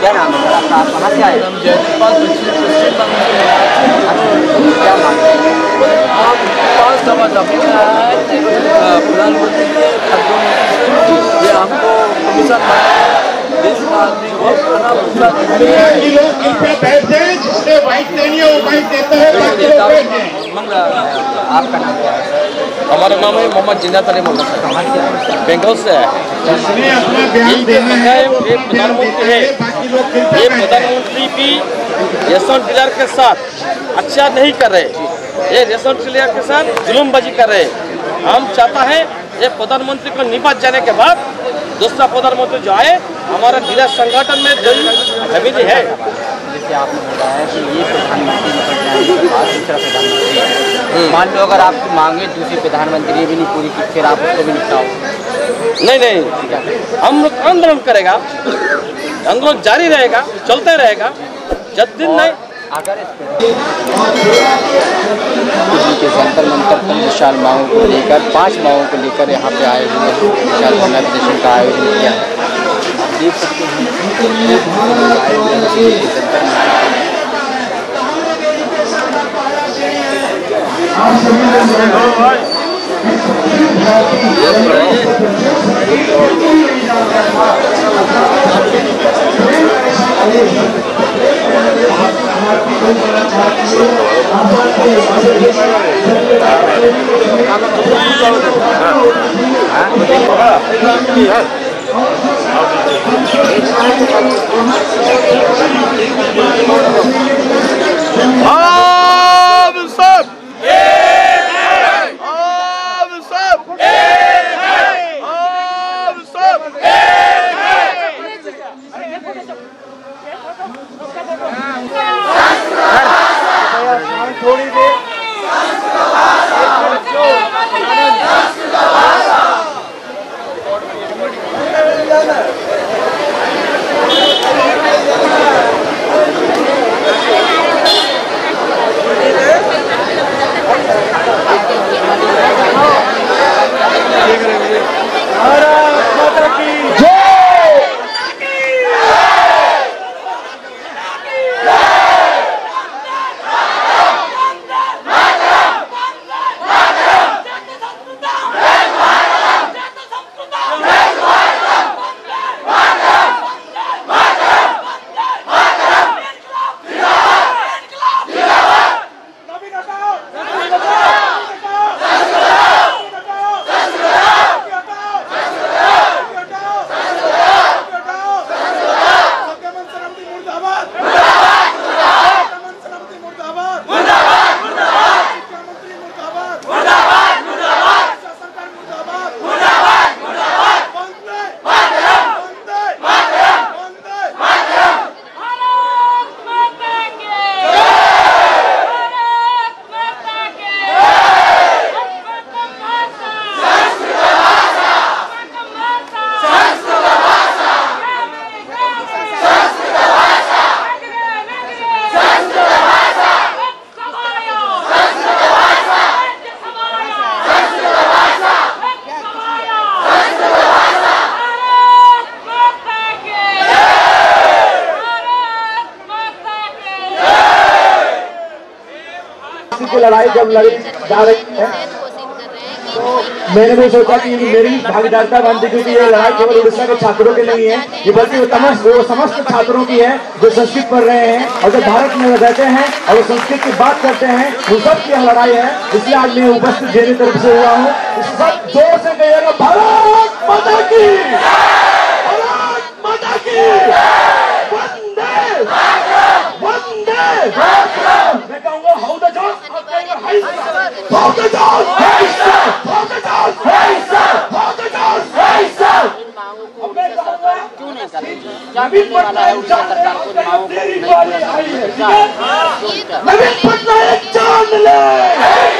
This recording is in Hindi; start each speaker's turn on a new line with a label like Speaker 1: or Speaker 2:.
Speaker 1: क्या नाम है सर आपका आप कहाँ से आए
Speaker 2: हम जयपाल
Speaker 1: क्या
Speaker 2: हम पाँच प्रधानमंत्री ये हमको कमीशन देश का आदमी
Speaker 3: जिसने देनी है वो देता है
Speaker 1: आपका नाम क्या है?
Speaker 4: हमारा नाम है मोहम्मद जिन्नात अली मोहम्मद। सर
Speaker 1: से आए?
Speaker 4: बंगाल से है
Speaker 3: जिसने अपना बयान देना है
Speaker 4: ये प्रधानमंत्री
Speaker 3: बाकी लोग
Speaker 4: ये
Speaker 3: पे बैठते
Speaker 4: प्रधानमंत्री भी रेशन डीलर के साथ अच्छा नहीं कर रहे ये रेशन डीलर के साथ जुलूमबाजी कर रहे हम चाहता है ये प्रधानमंत्री को निपट जाने के बाद दूसरा प्रधानमंत्री जो आए हमारा डीलर संगठन में जो फैमिली है।
Speaker 1: जैसे आपने बताया कि ये प्रधानमंत्री निकल जाने के बाद दूसरा प्रधानमंत्री। है मान लो अगर आप मांगे दूसरी प्रधानमंत्री भी नहीं पूरी की फिर आप उसको भी निपटाओ।
Speaker 4: नहीं नहीं। हम लोग आंदोलन करेगा। आंदोलन जारी रहेगा चलते रहेगा। जब दिन नहीं
Speaker 1: अगर के जंतर मंतर पर विशाल मांगों को लेकर पाँच मांगों को लेकर यहाँ पे आए हुए विशाल धरना प्रदर्शन का आयोजन किया देख सकते हैं आए हुए
Speaker 5: लड़ाई जब लड़ी जा रही है। तो मैंने भी सोचा कि मेरी भागीदारिता बनती क्योंकि ये लड़ाई केवल उड़ीसा के छात्रों के नहीं है, ये बल्कि वो समस्त वो समस्त छात्रों की है, जो संस्कृत पढ़ रहे हैं, और जो भारत में रहते हैं, और वो संस्कृत की बात करते हैं, वो सब की लड़ाई है, इसलिए आज मैं उपस्थित मेरी तरफ़ से हुआ हूँ। सब ज़ोर से कहिएगा, भारत माता की! भारत माता की वंदे वंदे मैं कहूँगा हाउ द जॉन आप कहेंगे hi sir how the John hi sir how the John hi sir how the John hi sir अब मैं कहूँगा
Speaker 1: क्यों नहीं रही
Speaker 5: नवीन
Speaker 1: वाला है।
Speaker 5: पटनायक
Speaker 1: सरकार को नहीं पूरा
Speaker 5: है।
Speaker 1: का?
Speaker 5: नवीन पटनायक जान ले।